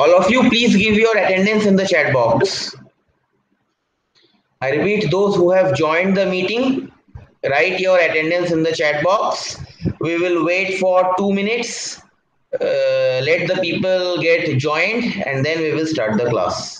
All of you, please give your attendance in the chat box. I repeat, those who have joined the meeting, write your attendance in the chat box. We will wait for two minutes. Uh, let the people get joined and then we will start the class.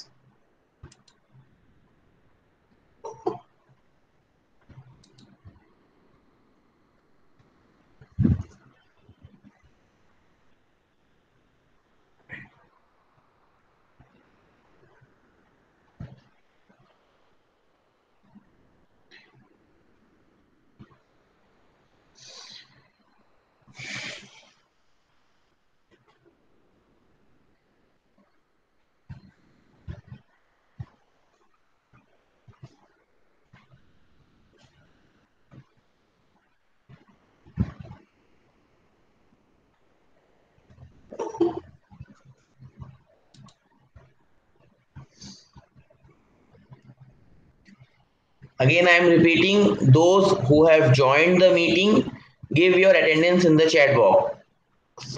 Again, I am repeating those who have joined the meeting, give your attendance in the chat box.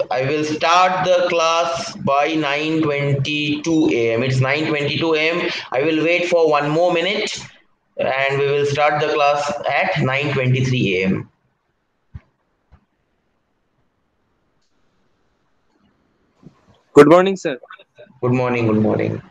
I will start the class by 9.22 a.m. It's 9.22 a.m. I will wait for one more minute and we will start the class at 9.23 a.m. Good morning, sir. Good morning, good morning.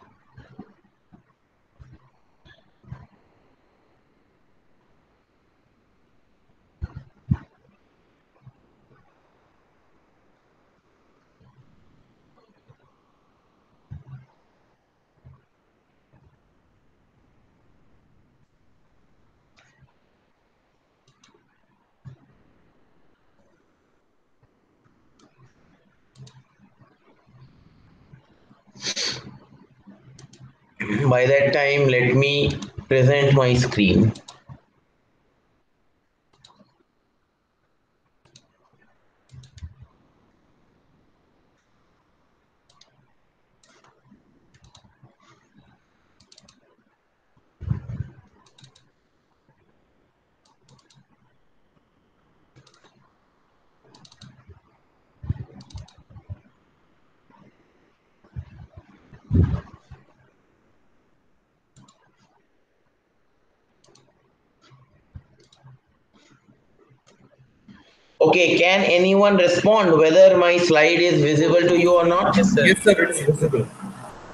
By that time let me present my screen Okay, can anyone respond whether my slide is visible to you or not? Yes, sir. Yes, sir, it is visible.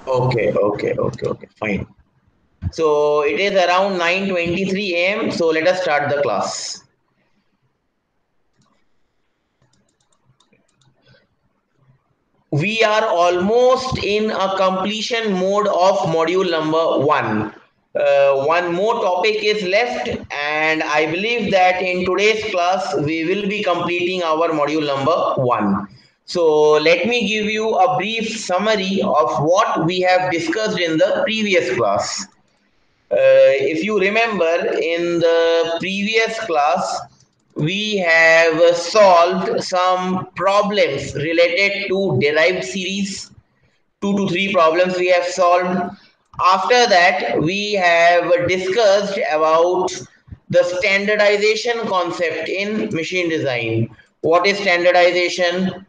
Okay, okay, okay, okay, fine. So it is around 9.23 am. So let us start the class. We are almost in a completion mode of module number one uh, one more topic is left and I believe that in today's class we will be completing our module number one. So let me give you a brief summary of what we have discussed in the previous class. Uh, if you remember in the previous class, we have solved some problems related to derived series. Two to three problems we have solved after that, we have discussed about the standardization concept in machine design. What is standardization?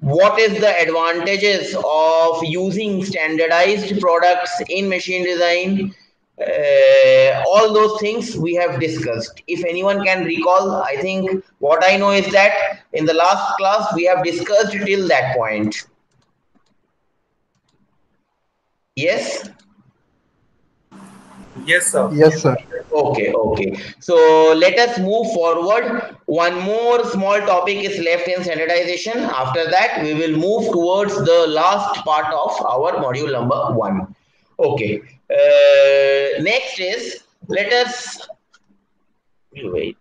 What is the advantages of using standardized products in machine design? Uh, all those things we have discussed. If anyone can recall, I think what I know is that in the last class we have discussed till that point. Yes? Yes, sir. Yes, sir. Okay, okay. So let us move forward. One more small topic is left in standardization. After that, we will move towards the last part of our module number one. Okay. Uh, next is let us wait.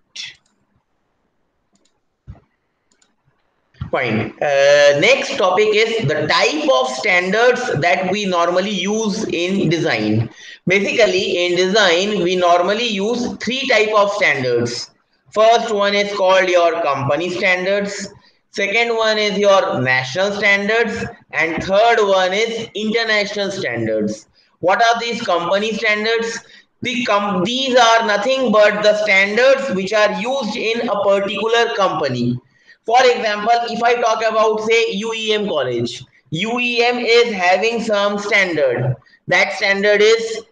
Fine. Uh, next topic is the type of standards that we normally use in design. Basically, in design, we normally use three type of standards. First one is called your company standards. Second one is your national standards. And third one is international standards. What are these company standards? The com these are nothing but the standards which are used in a particular company for example, if I talk about say UEM college, UEM is having some standard. That standard is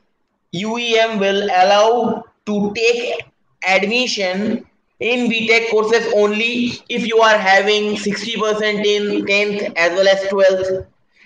UEM will allow to take admission in BTech courses only if you are having 60% in 10th as well as 12th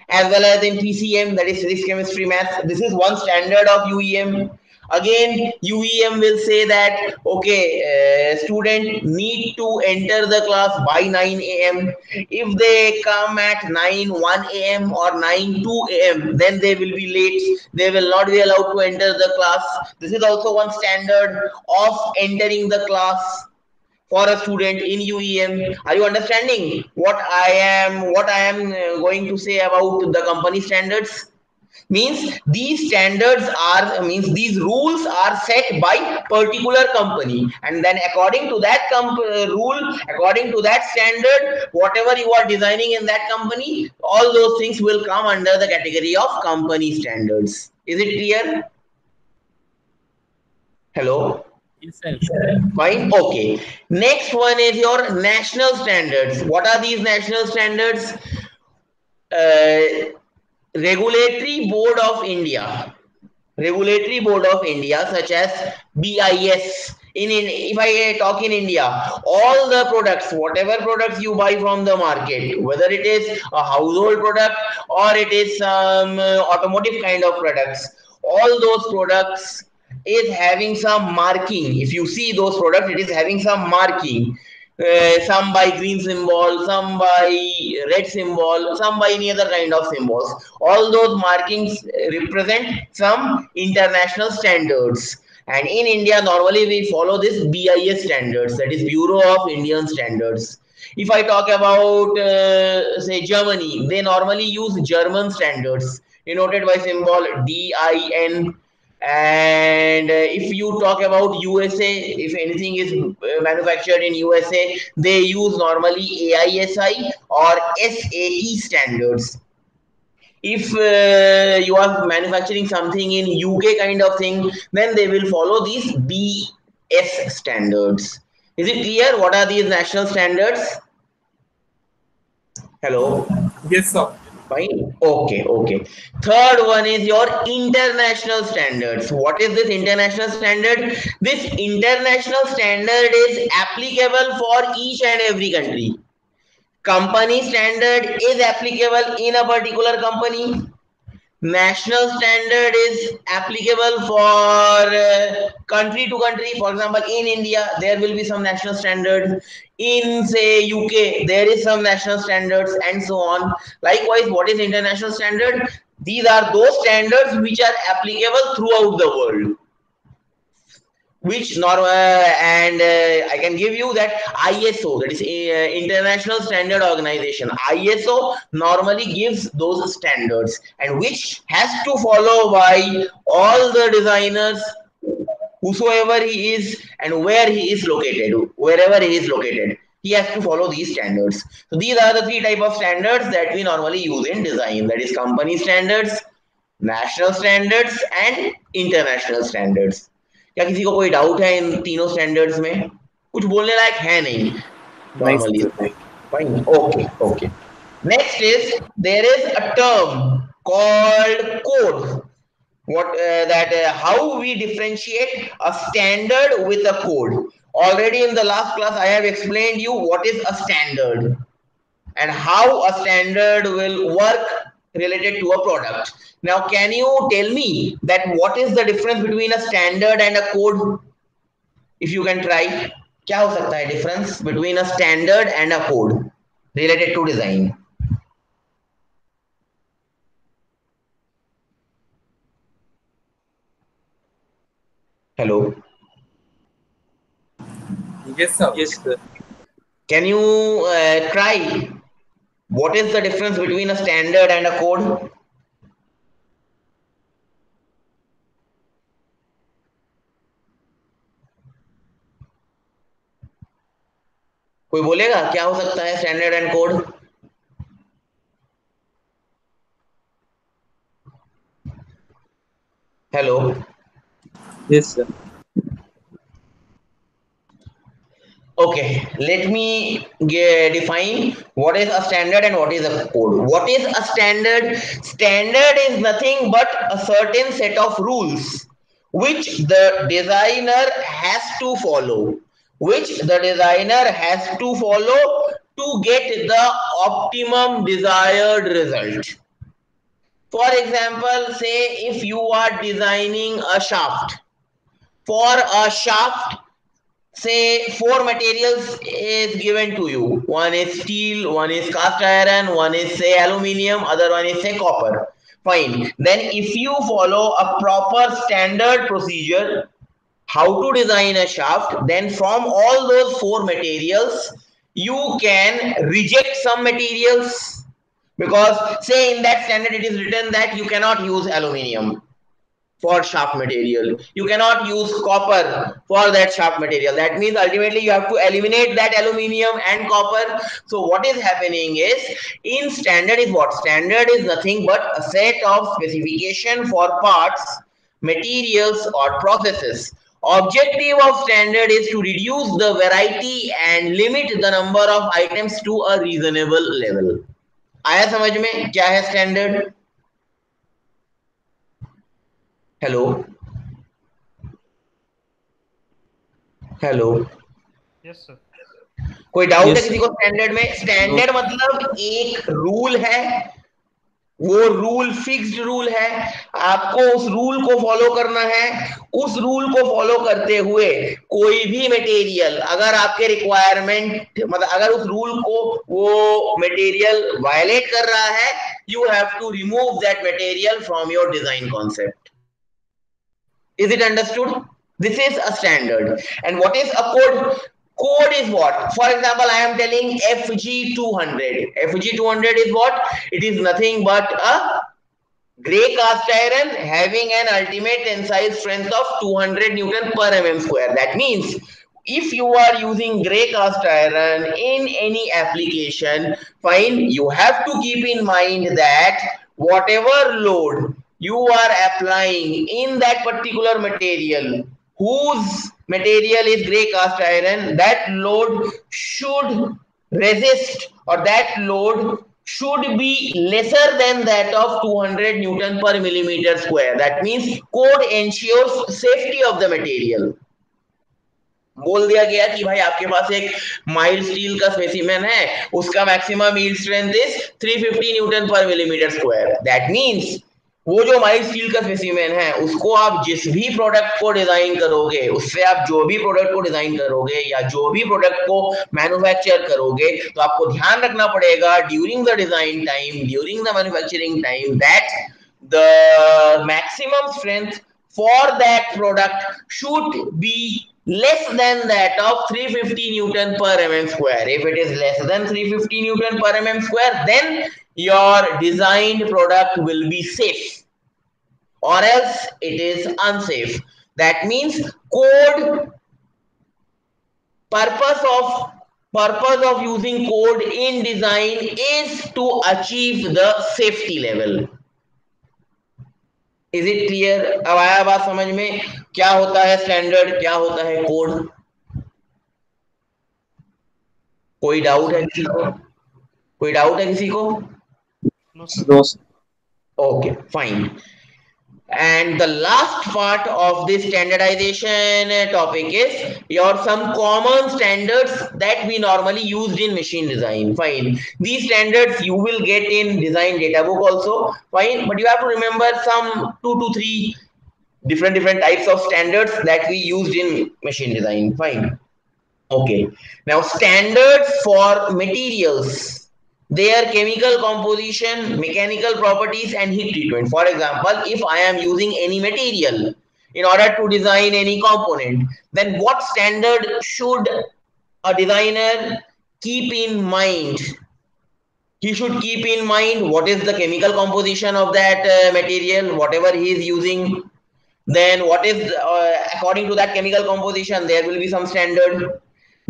as well as in PCM that is physics chemistry math this is one standard of UEM again UEM will say that okay uh, student need to enter the class by 9 a.m. if they come at 9 1 a.m. or 9 2 a.m. then they will be late they will not be allowed to enter the class this is also one standard of entering the class for a student in UEM. Are you understanding what I am what I am uh, going to say about the company standards? Means these standards are means these rules are set by particular company and then according to that uh, rule according to that standard whatever you are designing in that company all those things will come under the category of company standards. Is it clear? Hello? Fine. Okay. Next one is your national standards. What are these national standards? Uh, Regulatory Board of India. Regulatory Board of India, such as BIS. In, in if I talk in India, all the products, whatever products you buy from the market, whether it is a household product or it is some uh, automotive kind of products, all those products is having some marking. If you see those products, it is having some marking. Uh, some by green symbol, some by red symbol, some by any other kind of symbols. All those markings represent some international standards. And in India, normally we follow this BIS standards, that is Bureau of Indian Standards. If I talk about, uh, say, Germany, they normally use German standards, denoted by symbol DIN and uh, if you talk about usa if anything is uh, manufactured in usa they use normally aisi or sae standards. If uh, you are manufacturing something in uk kind of thing then they will follow these bs standards. Is it clear? What are these national standards? Hello? Yes, sir. Fine. Okay, okay. Third one is your international standards. What is this international standard? This international standard is applicable for each and every country. Company standard is applicable in a particular company national standard is applicable for uh, country to country. For example in india there will be some national standards. In say uk there is some national standards and so on. Likewise what is international standard? These are those standards which are applicable throughout the world which normal and uh, I can give you that ISO that is uh, International Standard Organization. ISO normally gives those standards and which has to follow by all the designers whosoever he is and where he is located wherever he is located. He has to follow these standards. So these are the three type of standards that we normally use in design. That is company standards national standards and international standards क्या किसी को कोई doubt है इन तीनों standards में कुछ बोलने लायक है नहीं fine okay okay next is there is a term called code what uh, that uh, how we differentiate a standard with a code already in the last class i have explained you what is a standard and how a standard will work related to a product now, can you tell me that what is the difference between a standard and a code? If you can try, क्या हो सकता है difference between a standard and a code related to design? Hello. Yes, sir. Yes, sir. Can you uh, try? What is the difference between a standard and a code? कोई बोलेगा क्या हो सकता है standard and code hello Yes, sir. Okay, let me define what is a standard and what is a code. What is a standard? Standard is nothing but a certain set of rules which the designer has to follow. Which the designer has to follow to get the optimum desired result. For example, say if you are designing a shaft. For a shaft, say four materials is given to you. One is steel one is cast iron one is say aluminium other one is say copper. Fine. Then if you follow a proper standard procedure how to design a shaft then from all those four materials you can reject some materials. Because say in that standard it is written that you cannot use aluminium for shaft material. You cannot use copper for that shaft material. That means ultimately you have to eliminate that aluminium and copper. So what is happening is in standard is what? Standard is nothing but a set of specification for parts, materials or processes. Objective of standard is to reduce the variety and limit the number of items to a reasonable level. आया समझ में क्या है standard? Hello hello yes sir कोई doubt Yes, है किसी को standard में? स्टैंडर्ड मतलब एक रूल है वो रूल फिक्स्ड रूल है। आपको उस रूल को फॉलो करना है। उस रूल को फॉलो करते हुए कोई भी मटेरियल अगर आपके रिक्वायरमेंट मतलब अगर उस रूल को वो मटेरियल वायलेट कर रहा है you have to remove that material from your design concept Is it understood? This is a standard. And what is a code? Code is what? For example, I am telling FG200. FG200 is what? It is nothing but a gray cast iron having an ultimate tensile strength of 200 Newton per mm square. That means if you are using gray cast iron in any application, fine, you have to keep in mind that whatever load you are applying in that particular material whose material is gray cast iron that load should resist or that load should be lesser than that of 200 newton per millimeter square that means code ensures safety of the material बोल दिया गया कि भाई आपके पास एक mild steel का specimen है उसका maximum strength is 350 newton per millimetre square that means वो जो माइल्ड स्टील का स्पेसिमेन है, उसको आप जिस भी प्रोडक्ट को डिज़ाइन करोगे, उससे आप जो भी प्रोडक्ट को डिज़ाइन करोगे या जो भी प्रोडक्ट को मैन्युफैक्चर करोगे तो आपको ध्यान रखना पड़ेगा during the design time during the manufacturing time that the maximum strength for that product should be less than that of 350 newton per mm square. If it is less than 350 newton per mm square, then your designed product will be safe or else it is unsafe that means code purpose of purpose of using code in design is to achieve the safety level is it clear अब आया बात समझ में क्या होता है standard क्या होता है कोड कोई डाउट है किसी को कोई डाउट है किसी को No, sir. No, sir. Okay, fine. And the last part of this standardization topic is your some common standards that we normally used in machine design. Fine. These standards you will get in design data book also. Fine. But you have to remember some two to three different different types of standards that we used in machine design. Fine. Okay. Now standards for materials their chemical composition, mechanical properties, and heat treatment. For example, if I am using any material in order to design any component, then what standard should a designer keep in mind? He should keep in mind what is the chemical composition of that uh, material, whatever he is using. Then, what is uh, according to that chemical composition, there will be some standard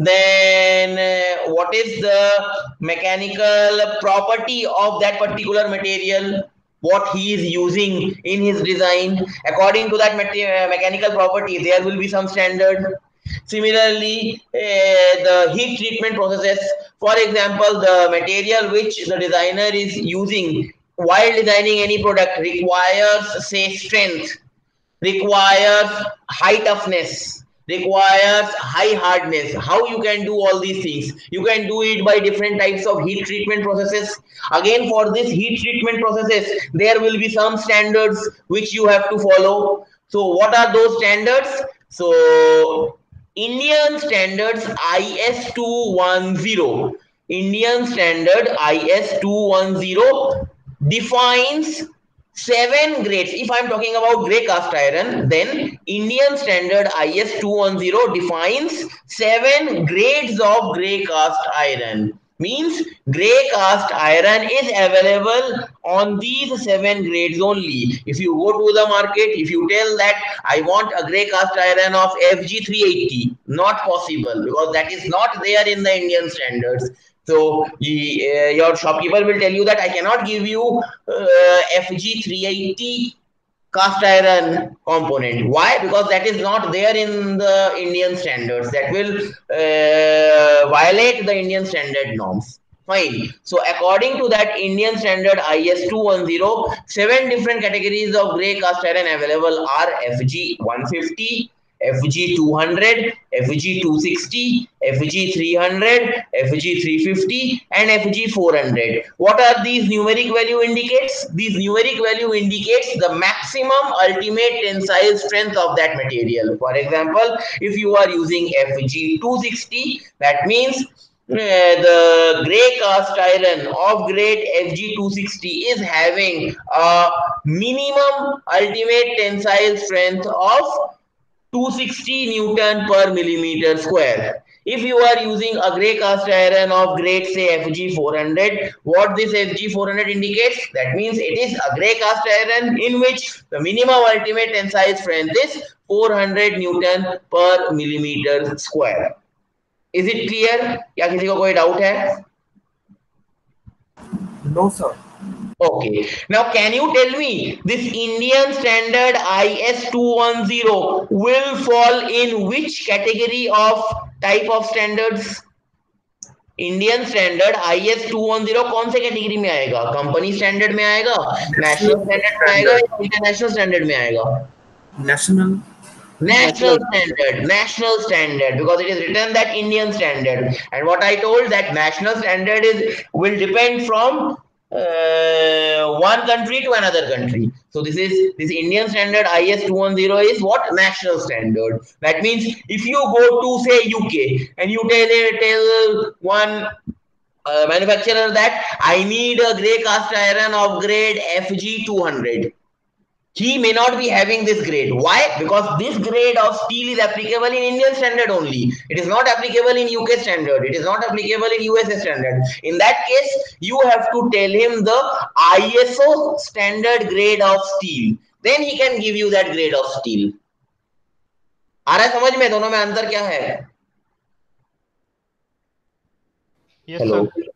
then uh, what is the mechanical property of that particular material? What he is using in his design? According to that uh, mechanical property there will be some standard. Similarly, uh, the heat treatment processes, for example, the material which the designer is using while designing any product requires, say, strength, requires high toughness, requires high hardness. How you can do all these things? You can do it by different types of heat treatment processes. Again for this heat treatment processes there will be some standards which you have to follow. So what are those standards? So indian standards is 210 indian standard is 210 defines seven grades. If I'm talking about grey cast iron, then Indian standard IS 210 defines seven grades of grey cast iron. Means grey cast iron is available on these seven grades only. If you go to the market, if you tell that I want a grey cast iron of FG380, not possible because that is not there in the Indian standards. So uh, your shopkeeper will tell you that I cannot give you uh, FG380 cast iron component. Why? Because that is not there in the Indian standards. That will uh, violate the Indian standard norms. Fine. So according to that Indian standard IS 210, seven different categories of grey cast iron available are FG 150, FG 200, FG 260, FG 300, FG 350 and FG 400. What are these numeric value indicates? These numeric value indicates the maximum ultimate tensile strength of that material. For example, if you are using FG 260, that means uh, the grey cast iron of grade FG260 is having a minimum ultimate tensile strength of 260 Newton per millimeter square. If you are using a grey cast iron of grade say FG400, what this FG400 indicates? That means it is a grey cast iron in which the minimum ultimate tensile strength is 400 Newton per millimeter square. Is it clear? क्या किसी को कोई doubt है? No, sir. Okay. Now, can you tell me this Indian standard IS 210 will fall in which category of type of standards? Indian standard I S to one zero कौन से category में आएगा company standard में आएगा national standard में आएगा या international standard में आएगा National. national standard national standard because it is written that indian standard and what i told that national standard is will depend from uh, one country to another country. So this is this Indian standard IS 210 is what national standard. That means if you go to say UK and you tell tell one uh, manufacturer that I need a grey cast iron of grade FG 200 he may not be having this grade. Why? Because this grade of steel is applicable in Indian standard only. It is not applicable in UK standard. It is not applicable in USA standard. In that case, you have to tell him the ISO standard grade of steel. Then he can give you that grade of steel. आ रहा है समझ में दोनों में अंतर क्या है Yes, Hello. sir.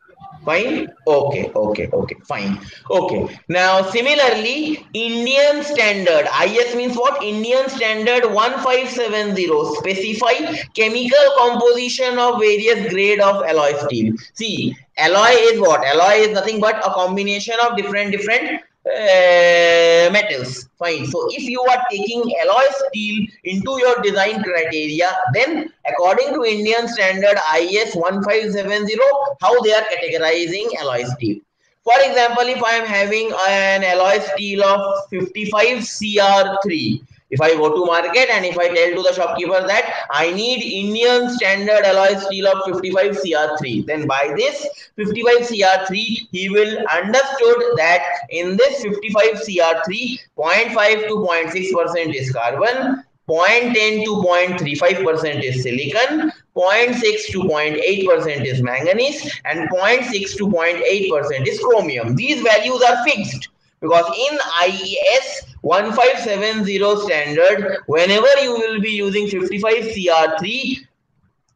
Fine. Okay. Okay. Okay. Fine. Okay. Now, similarly, Indian standard IS means what? Indian standard 1570 specify chemical composition of various grade of alloy steel. See, alloy is what? Alloy is nothing but a combination of different different uh, metals. Fine. So if you are taking alloy steel into your design criteria then according to indian standard is 1570 how they are categorizing alloy steel. For example if i am having an alloy steel of 55 cr3 if I go to market and if I tell to the shopkeeper that I need Indian standard alloy steel of 55 CR3, then by this 55 CR3, he will understood that in this 55 CR3, 0.5 to 0.6% is carbon, 0.10 to 0.35% is silicon, 0.6 to 0.8% is manganese, and 0.6 to 0.8% is chromium. These values are fixed because in IES 1570 standard, whenever you will be using 55 CR3,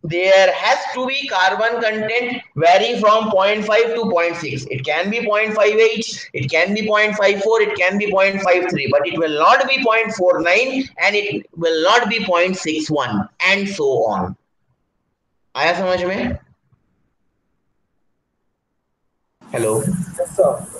there has to be carbon content vary from 0.5 to 0.6 it can be 0.58 it can be 0.54 it can be 0.53 but it will not be 0.49 and it will not be 0.61 and so on आया समझ में hello Yes, sir.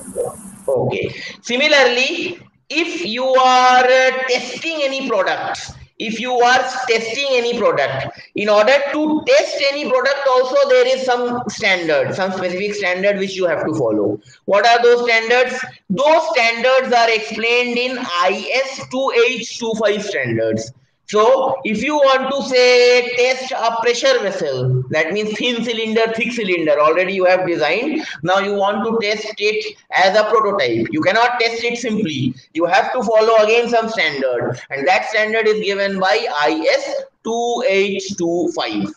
okay. Similarly if you are uh, testing any product if you are testing any product in order to test any product also there is some standard some specific standard which you have to follow. What are those standards? Those standards are explained in is 2825 standards so if you want to say test a pressure vessel, that means thin cylinder, thick cylinder, already you have designed. Now you want to test it as a prototype. You cannot test it simply. You have to follow again some standard and that standard is given by IS 2825.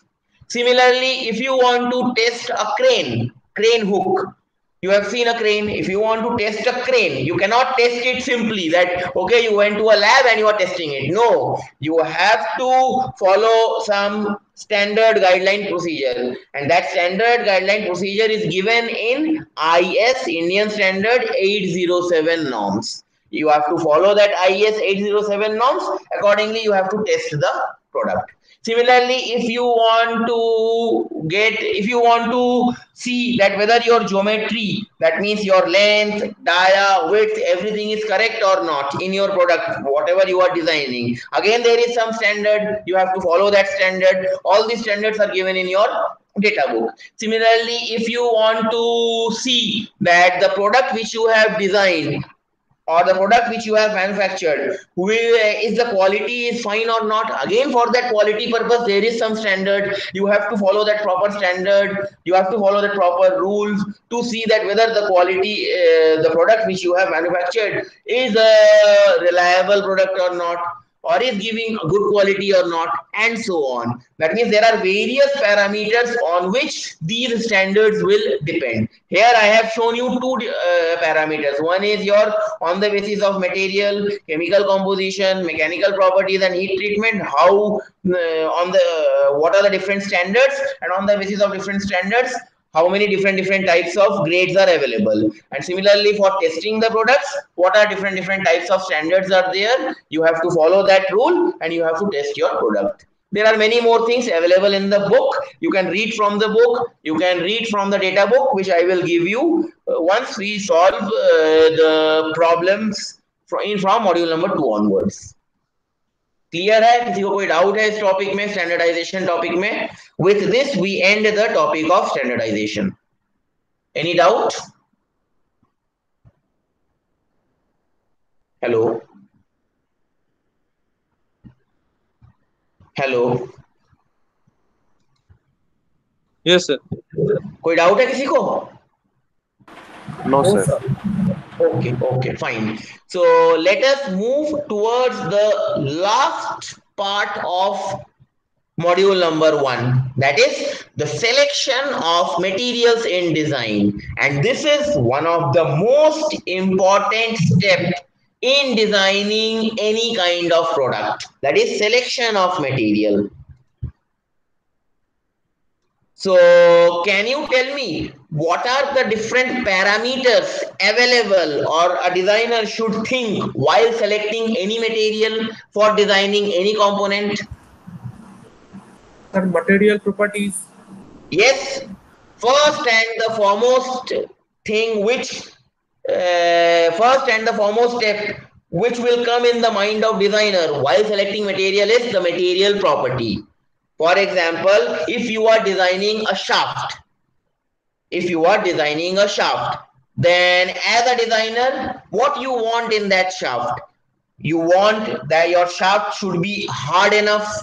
Similarly, if you want to test a crane, crane hook, you have seen a crane. If you want to test a crane you cannot test it simply that okay you went to a lab and you are testing it. No. You have to follow some standard guideline procedure. And that standard guideline procedure is given in is indian standard 807 norms. You have to follow that is 807 norms. Accordingly you have to test the product Similarly, if you want to get, if you want to see that whether your geometry, that means your length, dia, width, everything is correct or not in your product, whatever you are designing. Again, there is some standard. You have to follow that standard. All these standards are given in your data book. Similarly, if you want to see that the product which you have designed or the product which you have manufactured is the quality is fine or not? Again for that quality purpose there is some standard. You have to follow that proper standard. You have to follow the proper rules to see that whether the quality uh, the product which you have manufactured is a reliable product or not or is giving a good quality or not and so on. That means there are various parameters on which these standards will depend. Here i have shown you two uh, parameters. One is your on the basis of material chemical composition mechanical properties and heat treatment how uh, on the uh, what are the different standards and on the basis of different standards how many different different types of grades are available? And similarly for testing the products what are different different types of standards are there? You have to follow that rule and you have to test your product. There are many more things available in the book. You can read from the book. You can read from the data book which i will give you uh, once we solve uh, the problems from, from module number 2 onwards clear है? किसी को कोई doubt है इस topic में standardisation topic में? With this we end the topic of standardisation any doubt hello hello yes sir कोई doubt है किसी को? No No, sir sir. Okay okay fine. So let us move towards the last part of module number one. That is the selection of materials in design. And this is one of the most important step in designing any kind of product. That is selection of material. So can you tell me what are the different parameters available or a designer should think while selecting any material for designing any component? Sir, material properties. Yes, first and the foremost thing which uh, first and the foremost step which will come in the mind of designer while selecting material is the material property. For example, if you are designing a shaft, if you are designing a shaft, then as a designer, what you want in that shaft? You want that your shaft should be hard enough.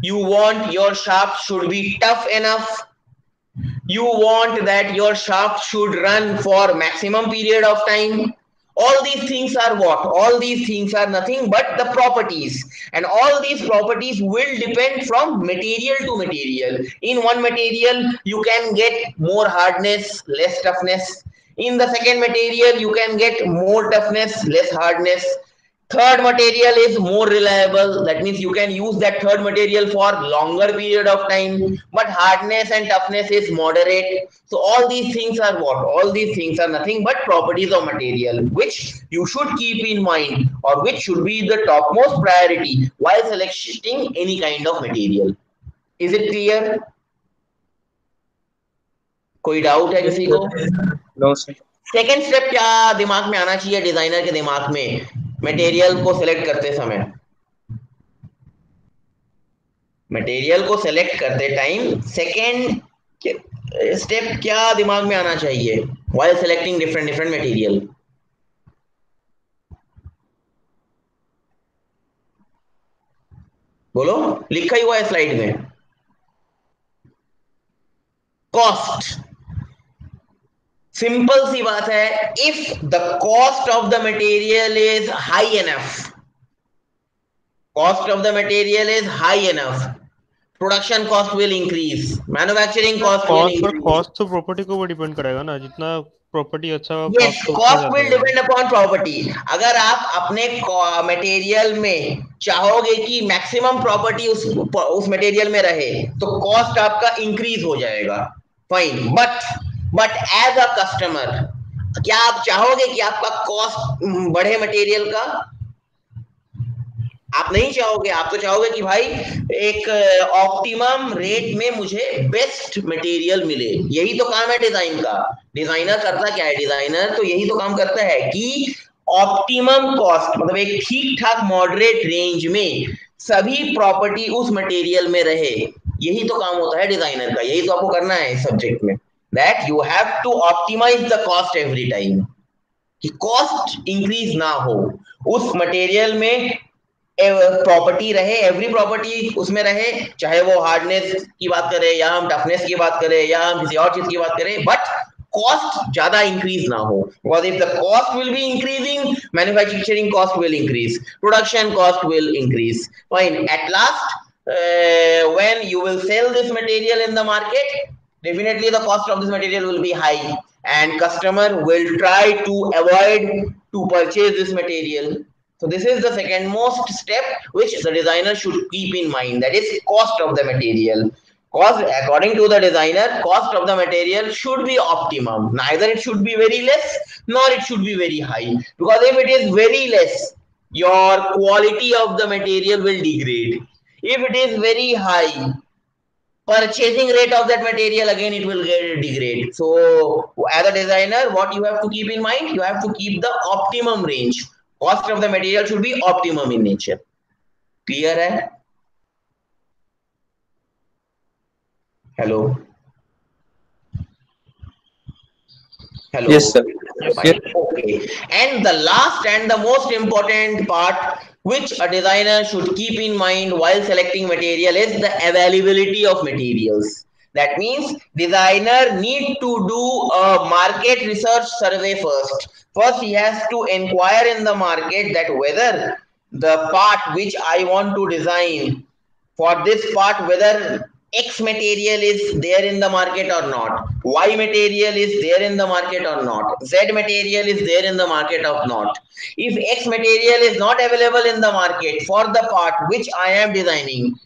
You want your shaft should be tough enough. You want that your shaft should run for maximum period of time all these things are what? All these things are nothing but the properties. And all these properties will depend from material to material. In one material you can get more hardness less toughness. In the second material you can get more toughness less hardness third material is more reliable that means you can use that third material for longer period of time but hardness and toughness is moderate so all these things are what all these things are nothing but properties of material which you should keep in mind or which should be the topmost priority while selecting any kind of material is it clear कोई doubt है किसी को No, sir. Second step क्या दिमाग में आना चाहिए designer के दिमाग में मटेरियल को सिलेक्ट करते समय। मटेरियल को सिलेक्ट करते टाइम सेकेंड स्टेप क्या दिमाग में आना चाहिए while selecting different different material बोलो, लिखा ही हुआ है स्लाइड में। कॉस्ट सिंपल सी बात है if the cost of the material is high enough cost of the material is high enough production cost will increase manufacturing cost पर कॉस्ट तो प्रॉपर्टी को डिपेंड करेगा ना जितना प्रॉपर्टी अच्छा होगा yes cost will depend upon property अगर आप अपने मटेरियल में चाहोगे कि मैक्सिमम प्रॉपर्टी उस उस मटेरियल में रहे तो कॉस्ट आपका इंक्रीज हो जाएगा. Fine but but as a customer क्या आप चाहोगे कि आपका कॉस्ट बढ़े मटेरियल का? आप नहीं चाहोगे, आप तो चाहोगे कि भाई एक ऑप्टिमम रेट में मुझे बेस्ट मटेरियल मिले। यही तो काम है डिज़ाइन का। डिज़ाइनर करता क्या है? डिज़ाइनर तो यही तो काम करता है कि ऑप्टिमम कॉस्ट मतलब एक ठीक ठाक मॉडरेट रेंज में सभी प्रॉपर्टी उस मटेरियल में रहे। यही तो काम होता है डिज़ाइनर का। यही तो आपको करना है इस सब्जेक्ट में। That you have to optimise the cost every time कि कॉस्ट इंक्रीज ना हो। उस मटेरियल में प्रॉपर्टी रहे एवरी प्रॉपर्टी उसमें रहे, चाहे वो हार्डनेस की बात करें, या हम टफनेस की बात करें, या हम किसी और चीज़ की बात करें बट कॉस्ट ज़्यादा इंक्रीज ना हो। Because if the cost will be increasing manufacturing cost will increase production cost will increase fine at last when you will sell this material in the market definitely the cost of this material will be high and customer will try to avoid to purchase this material. So this is the second most step which the designer should keep in mind that is cost of the material. Cost according to the designer cost of the material should be optimum. Neither it should be very less nor it should be very high. Because if it is very less your quality of the material will degrade. If it is very high purchasing rate of that material again it will get degrade. So as a designer what you have to keep in mind you have to keep the optimum range. Cost of the material should be optimum in nature. Clear hai hello? Hello? Yes, sir. Fine. Okay. And the last and the most important part which a designer should keep in mind while selecting material is the availability of materials. That means designer need to do a market research survey first. First, he has to inquire in the market that whether the part which I want to design for this part, whether X material is there in the market or not, Y material is there in the market or not, Z material is there in the market or not. If X material is not available in the market for the part which I am designing,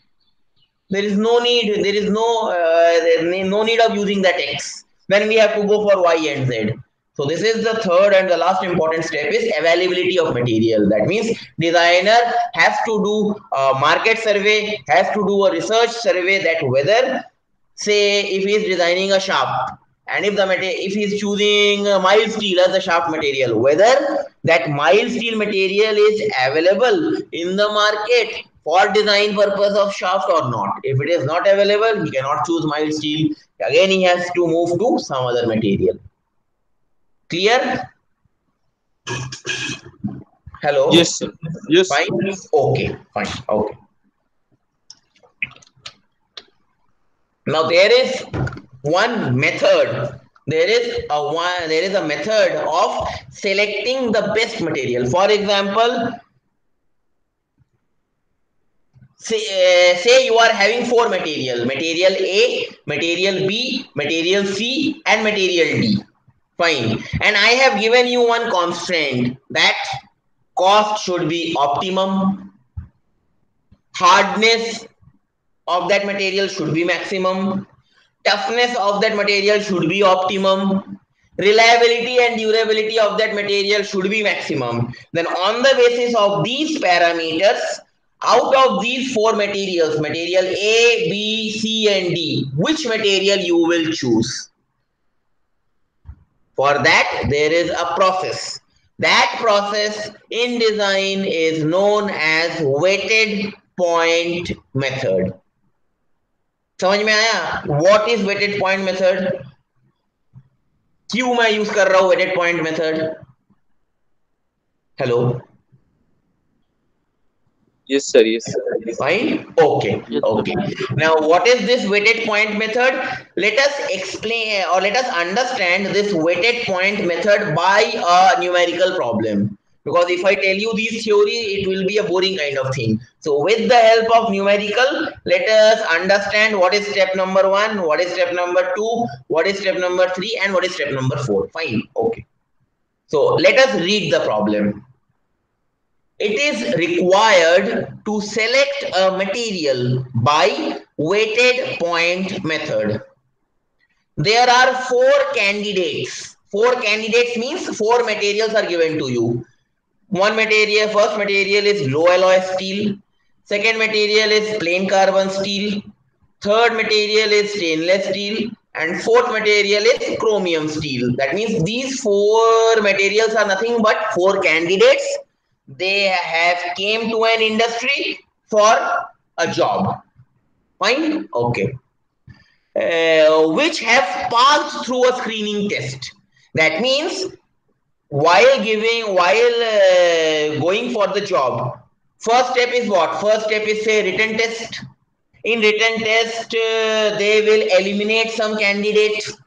there is no need, there is no uh, no need of using that X. Then we have to go for Y and Z. So this is the third and the last important step is availability of material. That means designer has to do a market survey, has to do a research survey that whether, say, if he is designing a shaft and if the if he is choosing mild steel as the shaft material, whether that mild steel material is available in the market for design purpose of shaft or not. If it is not available, he cannot choose mild steel. Again, he has to move to some other material. Clear? Hello? Yes, sir. Yes. Fine? Okay, fine. Okay. Now there is one method. There is a one there is a method of selecting the best material. For example, say, uh, say you are having four material material a material b material c and material d fine and i have given you one constraint that cost should be optimum, hardness of that material should be maximum, toughness of that material should be optimum, reliability and durability of that material should be maximum. Then on the basis of these parameters, out of these four materials, material A, B, C and D, which material you will choose? For that, there is a process. That process in design is known as weighted point method. समझ में आया What is weighted point method? क्यों मैं use कर रहा हूं weighted point method? Hello. Yes, sir. Yes. sir. Fine. Okay. Yes, Okay. Now, what is this weighted point method? Let us explain uh, or let us understand this weighted point method by a numerical problem. Because if I tell you this theory, it will be a boring kind of thing. So, with the help of numerical, let us understand what is step number one, what is step number two, what is step number three, and what is step number four. Fine. Okay. So, let us read the problem it is required to select a material by weighted point method. There are four candidates. Four candidates means four materials are given to you. One material, first material is low alloy steel. Second material is plain carbon steel. Third material is stainless steel. And fourth material is chromium steel. That means these four materials are nothing but four candidates they have came to an industry for a job. Fine? Okay. Uh, which have passed through a screening test. That means while giving while uh, going for the job first step is what? First step is say written test. In written test uh, they will eliminate some candidates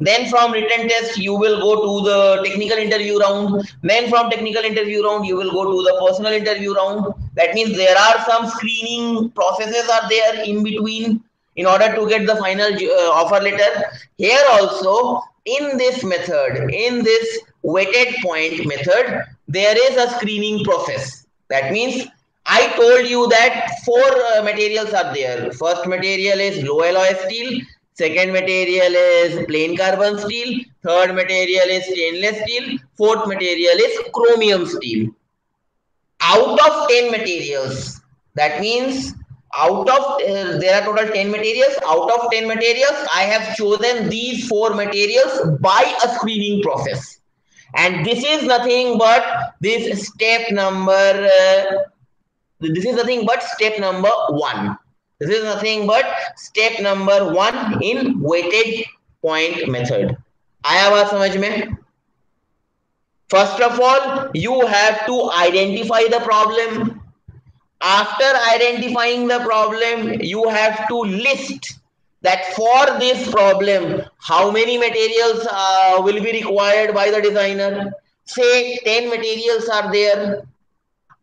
then from written test, you will go to the technical interview round. Then from technical interview round, you will go to the personal interview round. That means there are some screening processes are there in between in order to get the final uh, offer letter. Here also, in this method, in this weighted point method, there is a screening process. That means I told you that four uh, materials are there. First material is low alloy steel. Second material is plain carbon steel. Third material is stainless steel. Fourth material is chromium steel. Out of 10 materials, that means out of uh, there are total 10 materials. Out of 10 materials, I have chosen these four materials by a screening process. And this is nothing but this step number, uh, this is nothing but step number one. This is nothing but step number one in weighted point method. आया बात समझ में First of all, you have to identify the problem. After identifying the problem, you have to list that for this problem, how many materials uh, will be required by the designer. Say 10 materials are there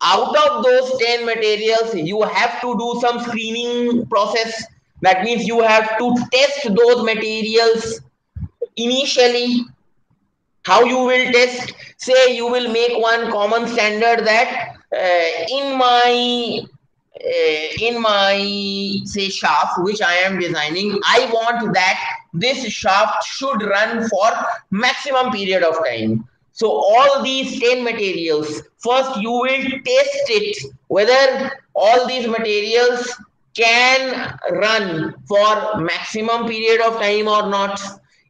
out of those 10 materials you have to do some screening process. That means you have to test those materials initially. How you will test? Say you will make one common standard that uh, in my uh, in my say shaft which i am designing i want that this shaft should run for maximum period of time so all these 10 materials, first you will test it whether all these materials can run for maximum period of time or not.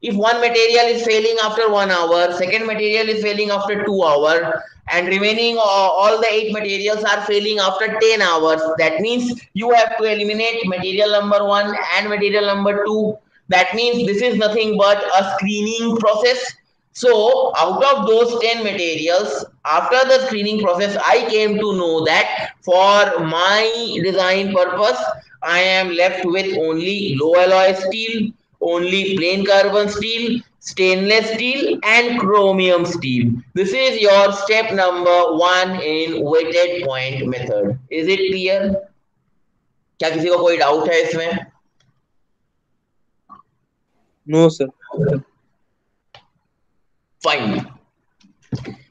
If one material is failing after one hour, second material is failing after two hour, and remaining all the eight materials are failing after 10 hours. That means you have to eliminate material number one and material number two. That means this is nothing but a screening process so out of those 10 materials, after the screening process, I came to know that for my design purpose, I am left with only low alloy steel, only plain carbon steel, stainless steel and chromium steel. This is your step number one in weighted point method. Is it clear? क्या किसी को कोई doubt है इसमें No, sir. Fine.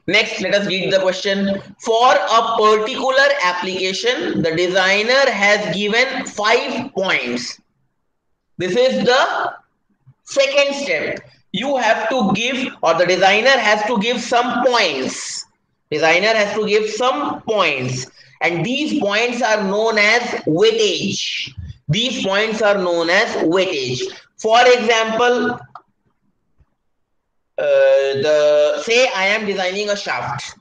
Next, let us read the question. For a particular application, the designer has given five points. This is the second step. You have to give, or the designer has to give some points. Designer has to give some points. And these points are known as weightage. These points are known as weightage. For example, Uh, the say I am designing a shaft.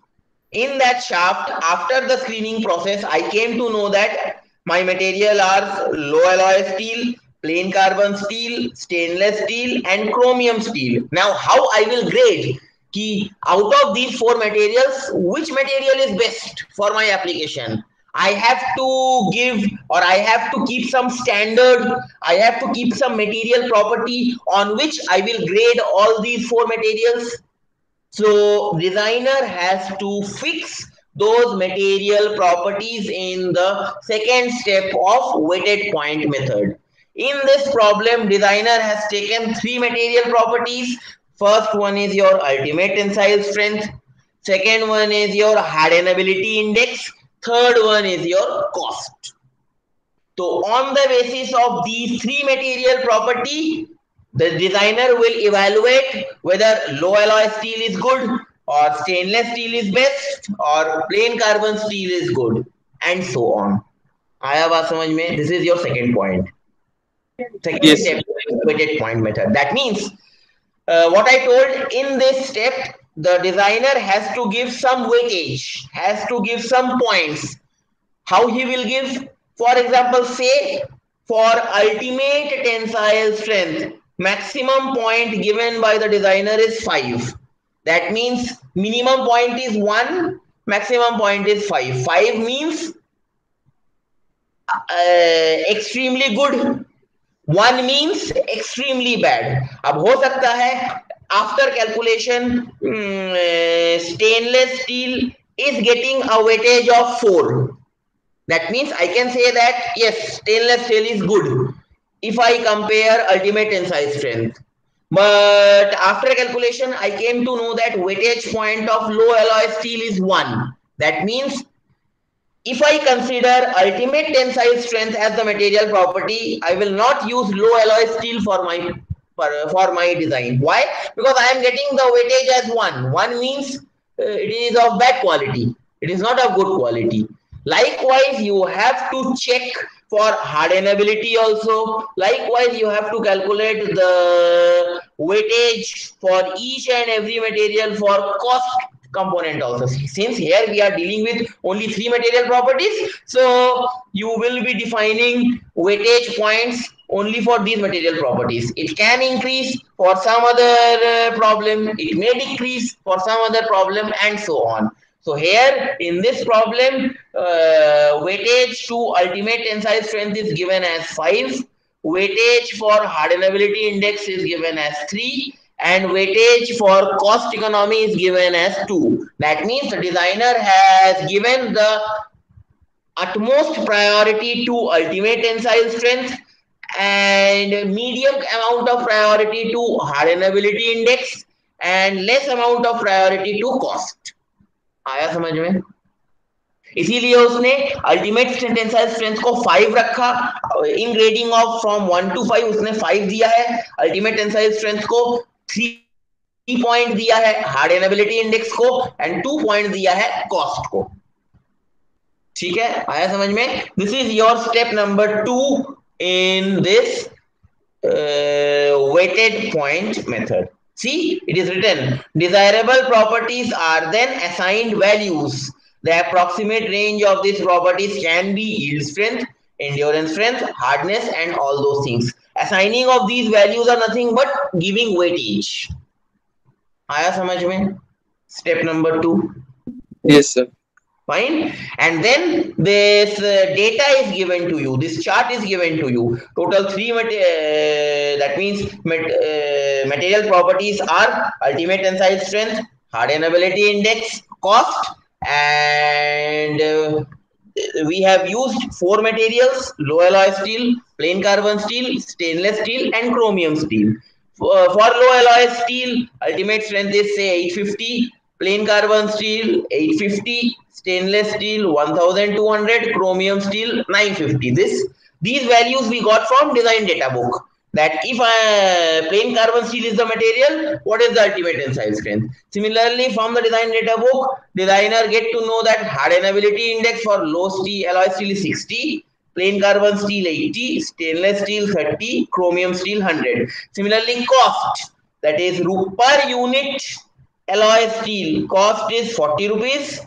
In that shaft, after the screening process, I came to know that my material are low alloy steel, plain carbon steel, stainless steel, and chromium steel. Now, how I will grade key out of these four materials, which material is best for my application? I have to give or I have to keep some standard. I have to keep some material property on which I will grade all these four materials. So designer has to fix those material properties in the second step of weighted point method. In this problem, designer has taken three material properties. First one is your ultimate tensile strength. Second one is your hardenability index Third one is your cost. So on the basis of these three material property, the designer will evaluate whether low alloy steel is good or stainless steel is best or plain carbon steel is good and so on. आया बात समझ में? This is your second point. Second Yes. step weighted point method. That means uh, what I told in this step the designer has to give some weightage, has to give some points. How he will give? For example, say for ultimate tensile strength, maximum point given by the designer is 5. That means minimum point is 1, maximum point is 5. 5 means uh, extremely good. 1 means extremely bad. अब हो सकता है after calculation, um, stainless steel is getting a weightage of 4. That means I can say that yes, stainless steel is good if I compare ultimate tensile strength. But after calculation, I came to know that weightage point of low alloy steel is 1. That means if I consider ultimate tensile strength as the material property, I will not use low alloy steel for my for, for my design. Why? Because I am getting the weightage as 1. 1 means uh, it is of bad quality. It is not of good quality. Likewise, you have to check for hardenability also. Likewise, you have to calculate the weightage for each and every material for cost component also. Since here we are dealing with only three material properties, so you will be defining weightage points only for these material properties. It can increase for some other uh, problem, it may decrease for some other problem and so on. So here in this problem, uh, weightage to ultimate tensile strength is given as 5, weightage for hardenability index is given as 3 and weightage for cost economy is given as 2. That means the designer has given the utmost priority to ultimate tensile strength and medium amount of priority to hardenability index and less amount of priority to cost. आया समझ में? इसीलिए उसने ultimate tensile strength को five रखा। In grading of from one to five उसने five दिया है। अल्टीमेट टेंसाइल स्ट्रेंथ को थ्री पॉइंट दिया है हार्ड हार्डेनेबिलिटी इंडेक्स को एंड टू पॉइंट दिया है कॉस्ट को। ठीक है? आया समझ में? This is your step number two in this uh, weighted point method. See, it is written, desirable properties are then assigned values. The approximate range of these properties can be yield strength, endurance strength, hardness, and all those things. Assigning of these values are nothing but giving weightage. Aya samajh mein? Step number two. Yes, sir fine? And then this uh, data is given to you. This chart is given to you. Total three uh, that means mat uh, material properties are ultimate tensile strength hardenability index cost and uh, we have used four materials low alloy steel plain carbon steel stainless steel and chromium steel. For, for low alloy steel ultimate strength is say 850 plain carbon steel 850 stainless steel 1200 chromium steel 950 this these values we got from design data book that if uh, plain carbon steel is the material, what is the ultimate tensile strength? Similarly, from the design data book, designer get to know that hardenability index for low steel, alloy steel is 60, plain carbon steel 80, stainless steel 30, chromium steel 100. Similarly, cost that is rupee per unit alloy steel cost is 40 rupees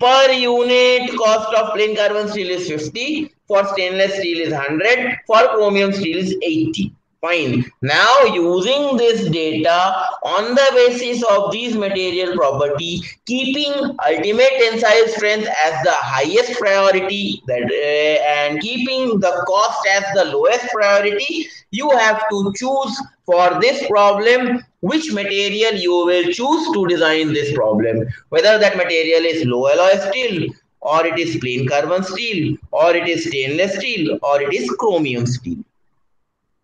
per unit cost of plain carbon steel is 50 for stainless steel is 100 for chromium steel is 80 Fine. Now using this data on the basis of these material property, keeping ultimate tensile strength as the highest priority that uh, and keeping the cost as the lowest priority, you have to choose for this problem which material you will choose to design this problem. Whether that material is low alloy steel or it is plain carbon steel or it is stainless steel or it is chromium steel.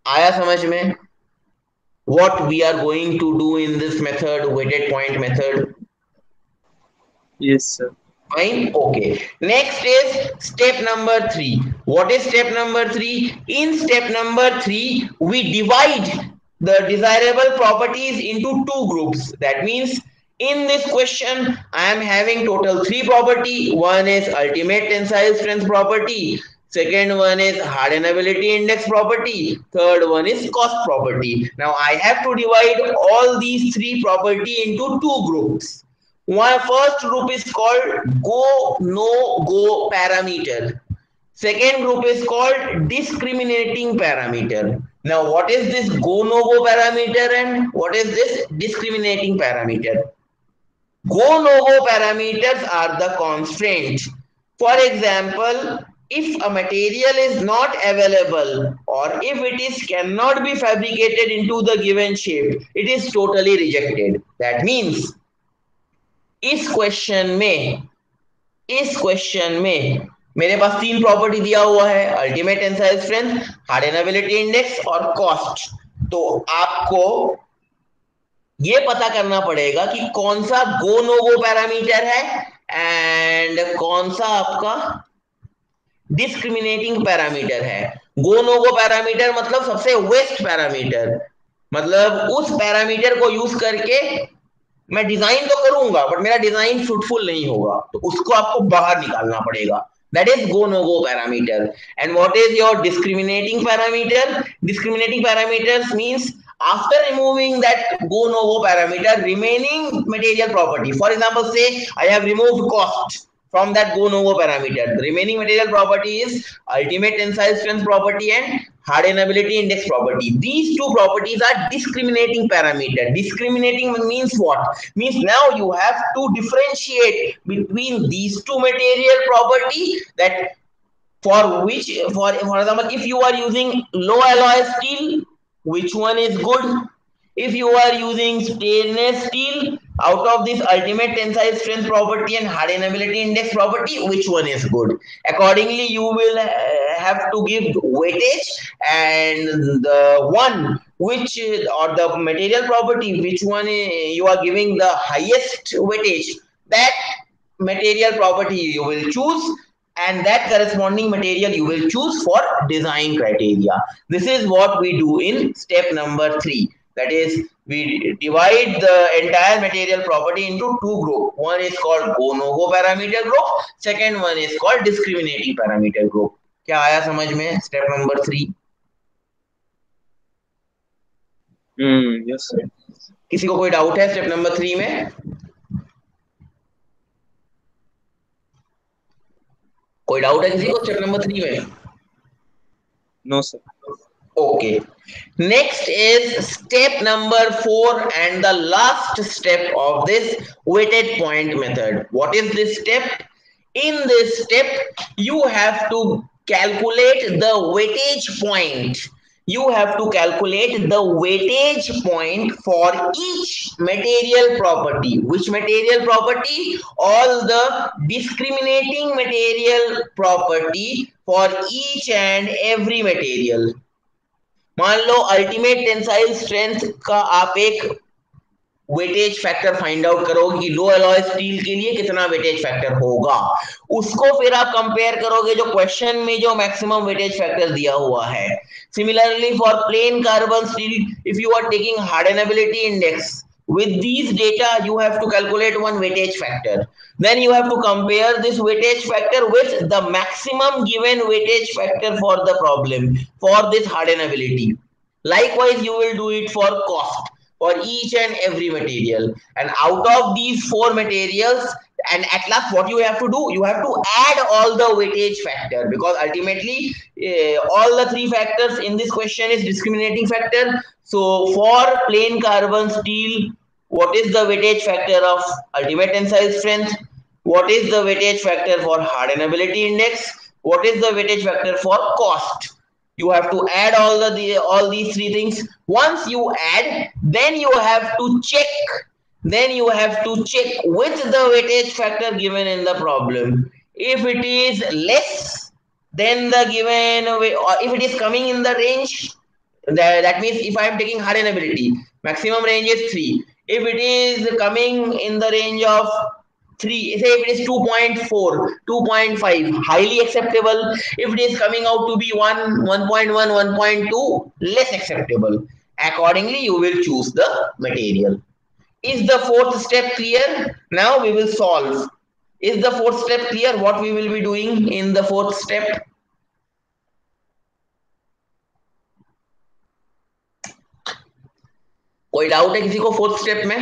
आया समझ में what we are going to do in this method weighted point method yes sir fine okay next is step number 3 what is step number 3 in step number 3 we divide the desirable properties into two groups that means in this question i am having total three property one is ultimate tensile strength property Second one is hardenability index property. Third one is cost property. Now I have to divide all these three property into two groups. One first group is called go no go parameter. Second group is called discriminating parameter. Now, what is this go no go parameter and what is this discriminating parameter? Go no go parameters are the constraints. For example, if a material is not available or if it is cannot be fabricated into the given shape, it is totally rejected. That means, is question may, is question may मेरे पास तीन property दिया हुआ है ultimate tensile strength hardenability index और cost तो आपको ये पता करना पड़ेगा कि कौन सा गो नो गो पैरामीटर है एंड कौन सा आपका डिस्क्रिमिनेटिंग पैरामीटर है. गो नो गो पैरामीटर मतलब सबसे वेस्ट पैरामीटर मतलब उस पैरामीटर को यूज़ करके मैं डिज़ाइन तो करूँगा बट मेरा डिज़ाइन फ्रूटफुल नहीं होगा तो उसको आपको बाहर निकालना पड़ेगा. That is go no go parameter. And what is your discriminating parameter? Discriminating parameters means after removing that go no go parameter remaining material property. For example say i have removed cost from that go no go parameter. The remaining material property is ultimate tensile strength property and hardenability index property. These two properties are discriminating parameter. Discriminating means what? Means now you have to differentiate between these two material property that for which, for, for example, if you are using low alloy steel, which one is good? If you are using stainless steel, out of this ultimate tensile strength property and hardenability index property which one is good? Accordingly you will uh, have to give weightage and the one which or the material property which one you are giving the highest weightage that material property you will choose and that corresponding material you will choose for design criteria. This is what we do in step number 3 that is we divide the entire material property into two groups. One is called go no go parameter group. Second one is called discriminating parameter group. क्या आया समझ में step number three yes sir किसी को कोई doubt है step number three में कोई डाउट है किसी को स्टेप नंबर थ्री में no sir Okay. Next is step number four and the last step of this weighted point method. What is this step? In this step, you have to calculate the weightage point. You have to calculate the weightage point for each material property. Which material property? All the discriminating material property for each and every material. मान लो ultimate tensile strength का आप एक weightage factor find out करोगे कि लो alloy steel के लिए कितना weightage factor होगा। उसको फिर आप कंपेयर करोगे जो क्वेश्चन में जो मैक्सिमम वेटेज फैक्टर दिया हुआ है। Similarly for plain carbon steel if you are taking hardenability index with these data you have to calculate one weightage factor. Then you have to compare this weightage factor with the maximum given weightage factor for the problem for this hardenability likewise you will do it for cost for each and every material. And out of these four materials and at last what you have to do you have to add all the weightage factor. Because ultimately uh, all the three factors in this question is discriminating factor. So for plain carbon steel what is the weightage factor of ultimate tensile strength what is the weightage factor for hardenability index? What is the weightage factor for cost? You have to add all the, the all these three things. Once you add then you have to check then you have to check with the weightage factor given in the problem. If it is less than the given or if it is coming in the range that, that means if i am taking hardenability maximum range is 3 if it is coming in the range of 3 say if it is 2.4 2.5 highly acceptable. If it is coming out to be 1 1.1 1.2 less acceptable. Accordingly you will choose the material is the fourth step clear now we will solve is the fourth step clear what we will be doing in the fourth step कोई doubt है किसी को fourth step में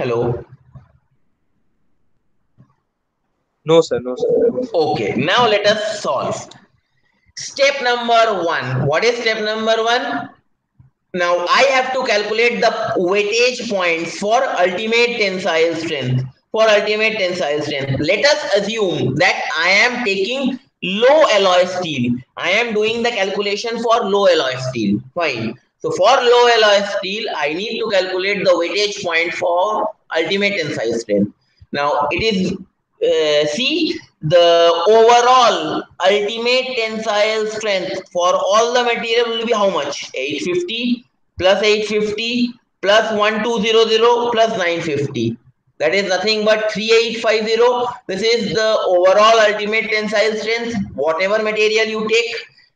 hello No, sir. No, sir. okay now let us solve step number 1 what is step number 1 now i have to calculate the weightage points for ultimate tensile strength for ultimate tensile strength. Let us assume that i am taking low alloy steel. I am doing the calculation for low alloy steel. Fine. So for low alloy steel i need to calculate the weightage point for ultimate tensile strength. Now it is uh, see the overall ultimate tensile strength for all the material will be how much? 850 plus 850 plus 1200 plus 950 that is nothing but 3850 this is the overall ultimate tensile strength whatever material you take.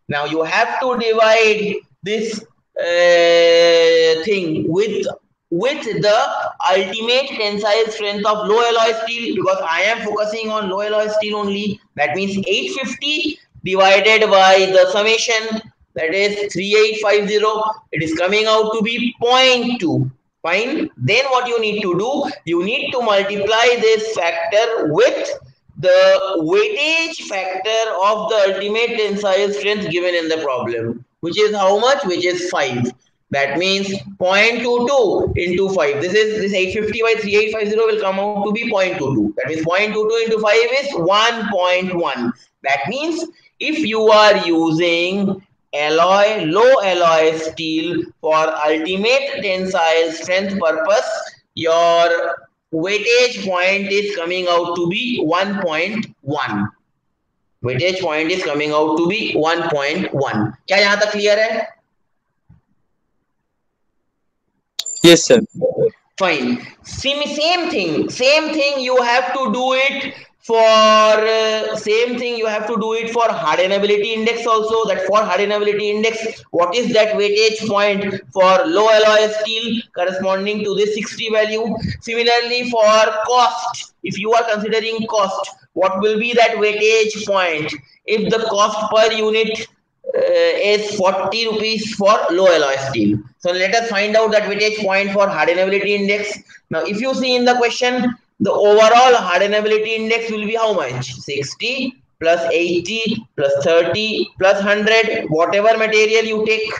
Now you have to divide this uh, thing with with the ultimate tensile strength of low alloy steel because I am focusing on low alloy steel only. That means 850 divided by the summation that is 3850. It is coming out to be 0.2. Fine. Then what you need to do, you need to multiply this factor with the weightage factor of the ultimate tensile strength given in the problem, which is how much? Which is 5 that means 0.22 into 5 this is this 850 by 3850 will come out to be 0.22 that means 0.22 into 5 is 1.1 that means if you are using alloy low alloy steel for ultimate tensile strength purpose. Your weightage point is coming out to be 1.1 weightage point is coming out to be 1.1 kya yahan tak clear hai yes sir. Fine. Same same thing. Same thing you have to do it for uh, same thing you have to do it for hardenability index also that for hardenability index what is that weightage point for low alloy steel corresponding to this 60 value similarly for cost if you are considering cost what will be that weightage point if the cost per unit uh, is 40 rupees for low alloy steel. So let us find out that weightage point for hardenability index. Now, if you see in the question, the overall hardenability index will be how much? 60 plus 80 plus 30 plus 100, whatever material you take,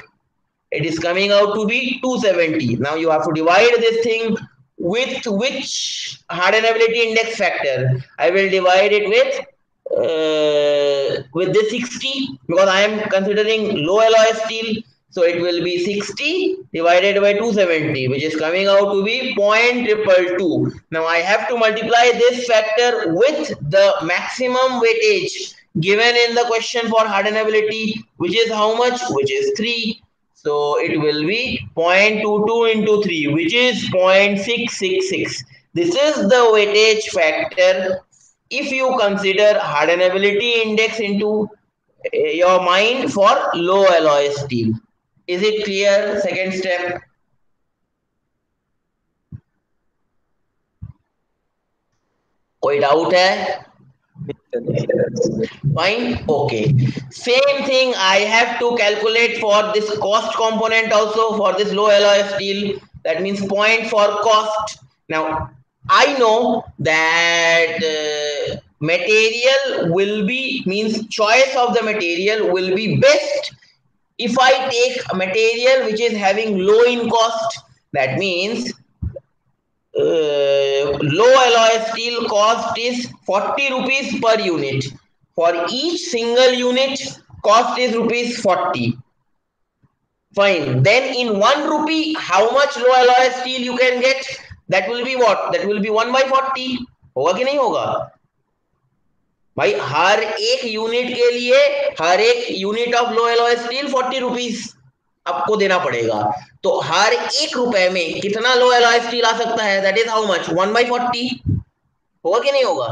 it is coming out to be 270. Now you have to divide this thing with which hardenability index factor? I will divide it with uh, with the 60 because I am considering low alloy steel. So it will be 60 divided by 270, which is coming out to be 0.222. Now I have to multiply this factor with the maximum weightage given in the question for hardenability, which is how much? Which is 3. So it will be 0.22 into 3, which is 0.666. This is the weightage factor if you consider hardenability index into uh, your mind for low alloy steel. Is it clear? Second step. कोई doubt है fine okay same thing i have to calculate for this cost component also for this low alloy steel that means point for cost now i know that uh, material will be means choice of the material will be best if i take a material which is having low in cost that means uh, low alloy steel cost is 40 rupees per unit for each single unit cost is rupees 40 fine then in 1 rupee how much low alloy steel you can get that will be what that will be 1 by 40 होगा कि नहीं होगा भाई हर एक unit के लिए हर एक unit of low alloy steel forty rupees आपको देना पड़ेगा। तो हर एक रुपए में कितना लो एलॉय स्टील आ सकता है? That is how much one by forty होगा कि नहीं होगा?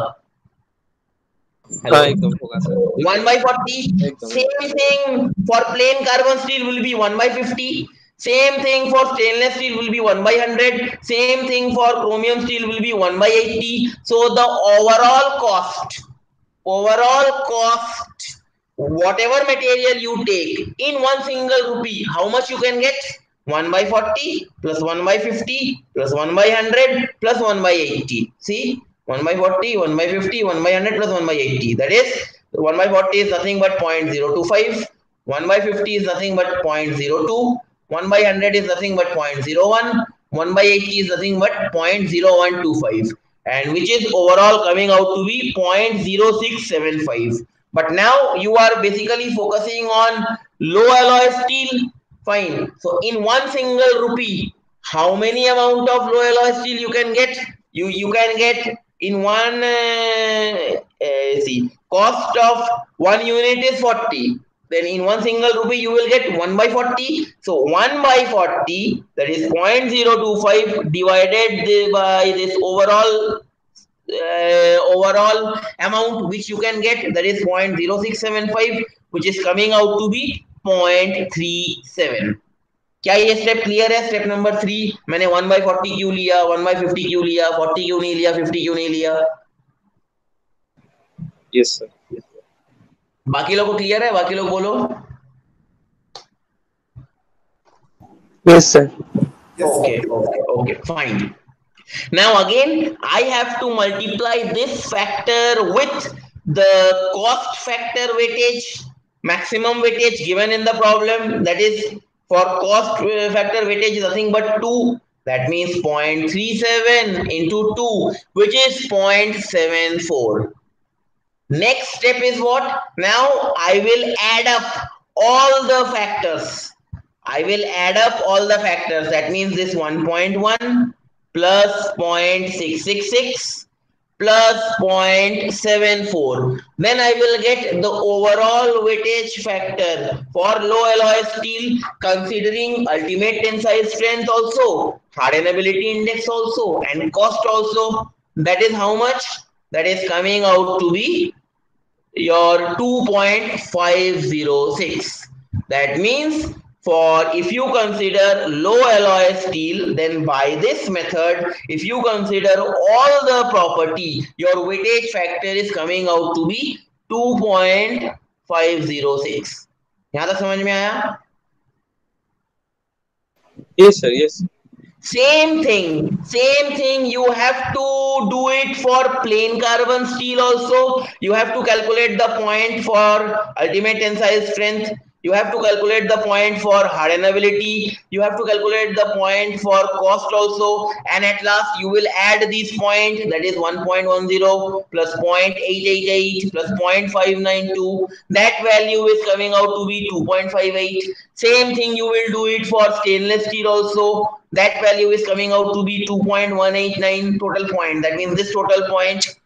One by forty same thing for plain carbon steel will be one by fifty same thing for stainless steel will be 1 by 100 same thing for chromium steel will be 1 by 80 so the overall cost overall cost whatever material you take in one single rupee how much you can get? 1 by 40 plus 1 by 50 plus 1 by 100 plus 1 by 80 see? 1 by 40 1 by 50 1 by 100 plus 1 by 80 that is 1 by 40 is nothing but 0.025 1 by 50 is nothing but 0.02 1 by 100 is nothing but 0.01 1 by 80 is nothing but 0.0125 and which is overall coming out to be 0.0675 but now you are basically focusing on low alloy steel fine. So in one single rupee how many amount of low alloy steel you can get? You you can get in one uh, uh, see cost of one unit is 40 then in one single rupee you will get 1 by 40 so 1 by 40 that is 0.025 divided by this overall uh, overall amount which you can get that is 0.0675 which is coming out to be 0.37 क्या ये step clear है step number three मैंने one by forty क्यों लिया one by fifty क्यों लिया forty क्यों नहीं लिया फिफ्टी क्यों नहीं लिया यस सर बाकी लोगों को क्लियर है बाकी लोग बोलो yes sir okay okay okay fine now again i have to multiply this factor with the cost factor weightage maximum weightage given in the problem that is for cost uh, factor weightage is nothing but 2 that means 0.37 into 2 which is 0.74 Next step is what? Now I will add up all the factors. I will add up all the factors. That means this 1.1 plus 0.666 plus 0.74. Then I will get the overall weightage factor for low alloy steel considering ultimate tensile strength also, hardenability index also and cost also. That is how much? That is coming out to be your 2.506 that means for if you consider low alloy steel then by this method if you consider all the property your weightage factor is coming out to be 2.506 yahan tak yes sir yes same thing. Same thing. You have to do it for plain carbon steel also. You have to calculate the point for ultimate tensile strength you have to calculate the point for hardenability. You have to calculate the point for cost also. And at last you will add these point. That is 1.10 plus 0.888 plus 0.592 that value is coming out to be 2.58 same thing you will do it for stainless steel also. That value is coming out to be 2.189 total point. That means this total point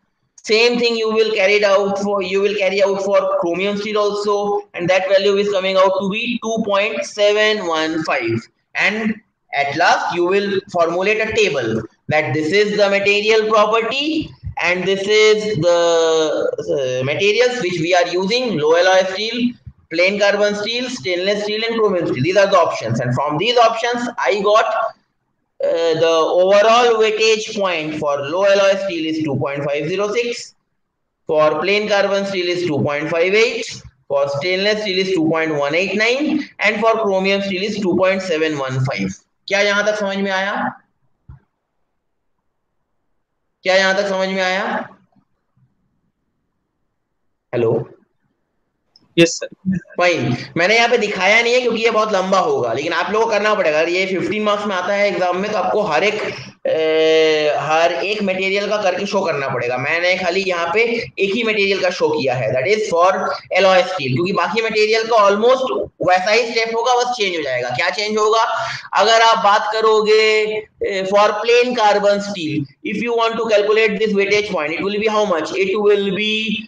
same thing you will carry it out for you will carry out for chromium steel also and that value is coming out to be 2.715 and at last you will formulate a table that this is the material property and this is the uh, materials which we are using low alloy steel plain carbon steel stainless steel and chromium steel. These are the options. And from these options i got uh, the overall weightage point for low alloy steel is 2.506 for plain carbon steel is 2.58 for stainless steel is 2.189 and for chromium steel is 2.715 क्या यहाँ तक समझ में आया क्या यहाँ तक समझ में आया हेलो yes sir. फाइन मैंने यहाँ पे दिखाया नहीं है क्योंकि ये बहुत लंबा होगा लेकिन आप लोगों को करना पड़ेगा। ये 15 मार्क्स में आता है एग्ज़ाम में तो आपको हर एक ए, हर एक मटेरियल का करके शो करना पड़ेगा। मैंने खाली यहाँ पे एक ही मटेरियल का शो किया है। That is for alloy steel क्योंकि बाकी मटेरियल का ऑलमोस्ट वैसा ही स्टेप होगा बस चेंज हो जाएगा। क्या चेंज होगा? अगर आप बात करोगे for plain carbon steel if you want to calculate this weightage point it will be how much it will be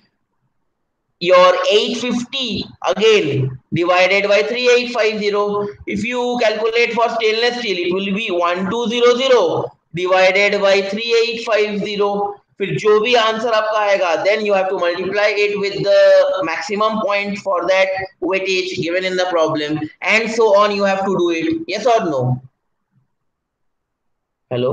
your 850 again divided by 3850 if you calculate for stainless steel it will be 1200 divided by 3850 फिर जो भी answer आपका आएगा then you have to multiply it with the maximum point for that weightage given in the problem and so on you have to do it yes or no hello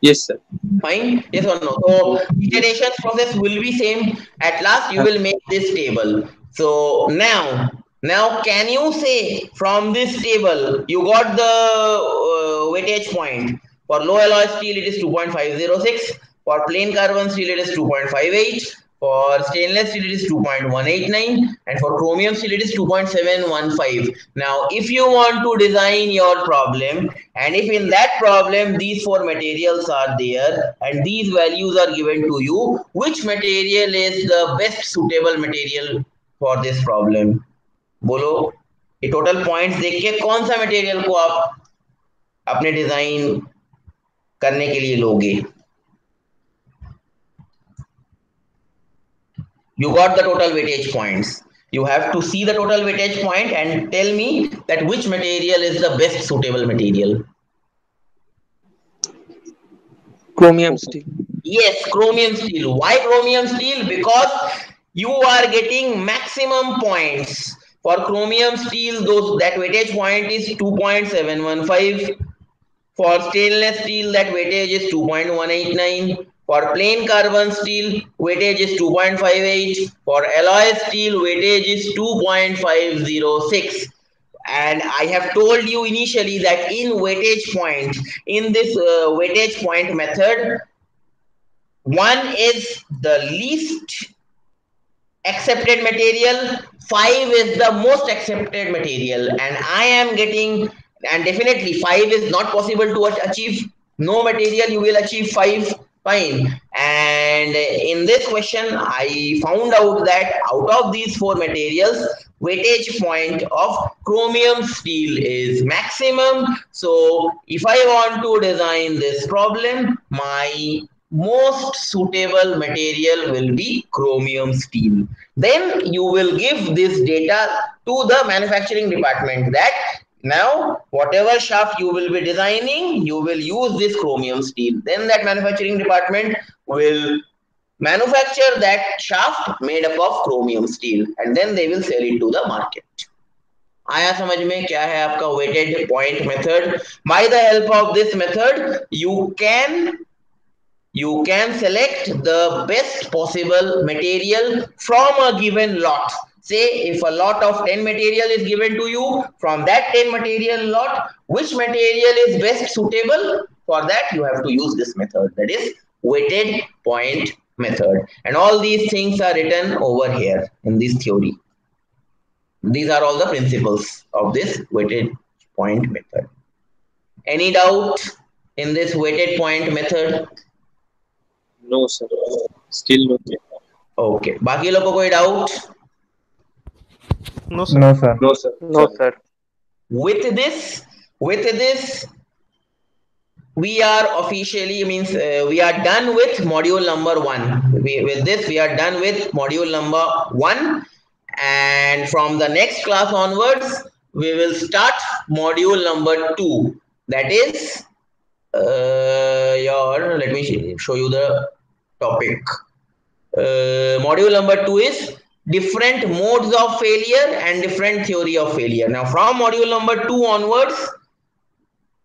Yes sir. Fine. Yes or no? So iteration process will be same. At last you will make this table. So now now can you say from this table you got the uh, weightage point. For low alloy steel it is 2.506 for plain carbon steel it is 2.58 for stainless steel it is 2.189 and for chromium steel it is 2.715 now if you want to design your problem and if in that problem these four materials are there and these values are given to you which material is the best suitable material for this problem बोलो ये total points देख के कौन सा material को आप अपने design करने के लिए लोगे you got the total weightage points. You have to see the total weightage point and tell me that which material is the best suitable material. Chromium steel. Yes chromium steel. Why chromium steel? Because you are getting maximum points. For chromium steel those that weightage point is 2.715 for stainless steel that weightage is 2.189 for plain carbon steel, weightage is 2.58. For alloy steel, weightage is 2.506. And I have told you initially that in weightage point, in this uh, weightage point method, one is the least accepted material, five is the most accepted material. And I am getting, and definitely five is not possible to achieve. No material you will achieve five fine. And in this question i found out that out of these four materials weightage point of chromium steel is maximum. So if i want to design this problem my most suitable material will be chromium steel. Then you will give this data to the manufacturing department that now, whatever shaft you will be designing, you will use this chromium steel. Then that manufacturing department will manufacture that shaft made up of chromium steel and then they will sell it to the market. आया समझ में क्या है आपका weighted point method by the help of this method you can you can select the best possible material from a given lot Say if a lot of 10 material is given to you, from that 10 material lot, which material is best suitable? For that, you have to use this method. That is weighted point method. And all these things are written over here in this theory. These are all the principles of this weighted point method. Any doubt in this weighted point method? No, sir. Still no. Okay. Baki loko koi doubt? No, sir. No, sir. no sir No, sir. with this with this we are officially means uh, we are done with module number one. We, with this, we are done with module number one, and from the next class onwards, we will start module number two. That is uh, your. Let me show you the topic. Uh, module number two is different modes of failure and different theory of failure. Now, from module number two onwards,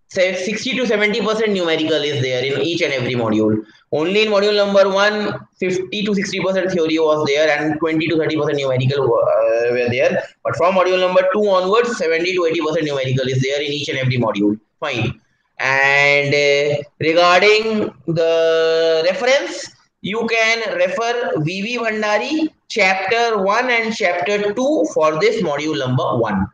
say 60 to 70 percent numerical is there in each and every module. Only in module number one 50 to 60 percent theory was there and 20 to 30 percent numerical uh, were there. But from module number two onwards 70 to 80 percent numerical is there in each and every module. Fine. And uh, regarding the reference you can refer vb bhandari chapter 1 and chapter 2 for this module number 1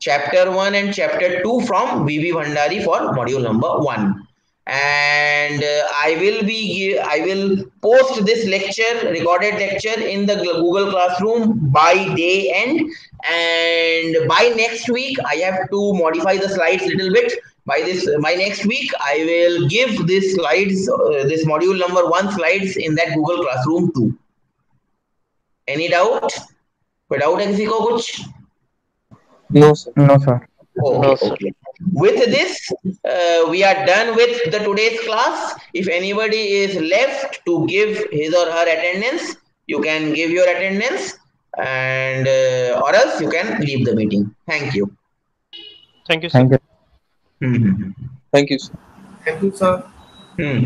chapter 1 and chapter 2 from VB Bhandari for module number 1 and uh, I will be I will post this lecture recorded lecture in the Google Classroom by day end. And by next week I have to modify the slides little bit. By this by next week I will give this slides uh, this module number 1 slides in that Google Classroom too any doubt कोई doubt है किसी को कुछ No, sir. No, sir. Okay, No, sir. okay. With this, uh, we are done with the today's class. If anybody is left to give his or her attendance, you can give your attendance, and uh, or else you can leave the meeting. Thank you. Thank you, sir. Thank you. Hmm. Thank you, sir. Thank you, sir. Hmm.